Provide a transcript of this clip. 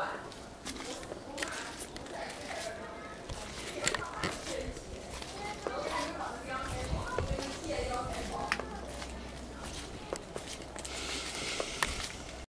Wow.